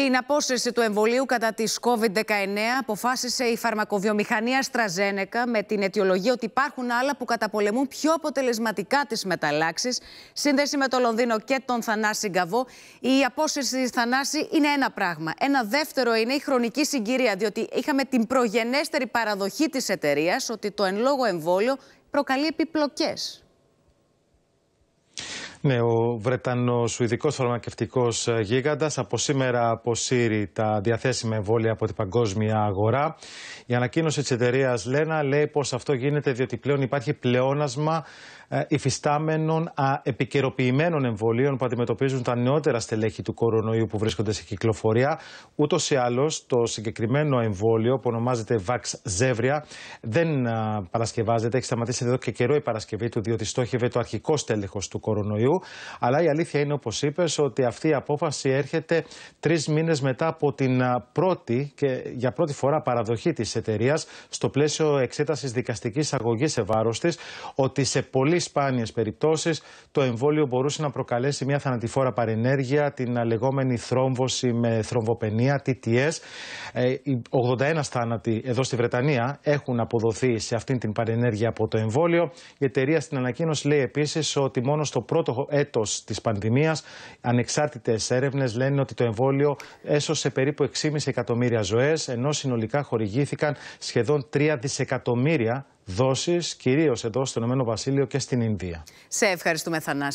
Την απόσυρση του εμβολίου κατά της COVID-19 αποφάσισε η φαρμακοβιομηχανία Στραζένεκα με την αιτιολογία ότι υπάρχουν άλλα που καταπολεμούν πιο αποτελεσματικά τις μεταλλάξεις. Σύνδεση με το Λονδίνο και τον Θανάση Γκαβό. Η απόσυρση της Θανάση είναι ένα πράγμα. Ένα δεύτερο είναι η χρονική συγκυρία, διότι είχαμε την προγενέστερη παραδοχή της εταιρείας ότι το εν λόγω εμβόλιο προκαλεί επιπλοκές. Ναι, ο Βρετανο-Σουηδικό φαρμακευτικός ε, γίγαντας από σήμερα αποσύρει τα διαθέσιμα εμβόλια από την παγκόσμια αγορά. Η ανακοίνωση της εταιρείας Λένα λέει πως αυτό γίνεται διότι πλέον υπάρχει πλεόνασμα ε, υφιστάμενων επικαιροποιημένων εμβολίων που αντιμετωπίζουν τα νεότερα στελέχη του κορονοϊού που βρίσκονται σε κυκλοφορία. Ούτως ή άλλως, το συγκεκριμένο εμβόλιο που ονομάζεται Vax Zevria δεν παρασκευάζεται. Έχει σταματήσει εδώ και καιρό η παρασκευή του, διότι στόχευε το αρχικό στέλεχος του κορονοϊού. Αλλά η αλήθεια είναι, όπως είπες, ότι αυτή η απόφαση έρχεται τρεις μήνες μετά από την πρώτη και για πρώτη φορά παραδοχή της εταιρείας στο πλαίσιο εξέτασης δικαστικής αγωγής σε βάρος της, ότι σε πολύ σπάνιες περιπτώσεις το εμβόλιο μπορούσε να προκαλέσει μια θανατηφόρα παρενέργεια, την λεγόμενη θρόμβωση με θρομβοπενία, TTS. 81 θάνατοι εδώ στη Βρετανία έχουν αποδοθεί σε αυτήν την παρενέργεια από το εμβόλιο. Η εταιρεία στην ανακοίνωση λέει επίσης ότι μόνο στο πρώτο έτος της πανδημίας, ανεξάρτητες έρευνες λένε ότι το εμβόλιο έσωσε περίπου 6,5 εκατομμύρια ζωές, ενώ συνολικά χορηγήθηκαν σχεδόν 3 δισεκατομμύρια δόσεις, κυρίως εδώ στο Ηνωμένο Βασίλειο και στην Ινδία. Σε ευχαριστούμε Θανάση.